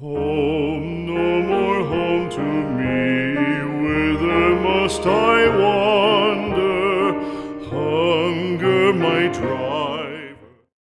Home, no more home to me, whither must I wander? Hunger my drive.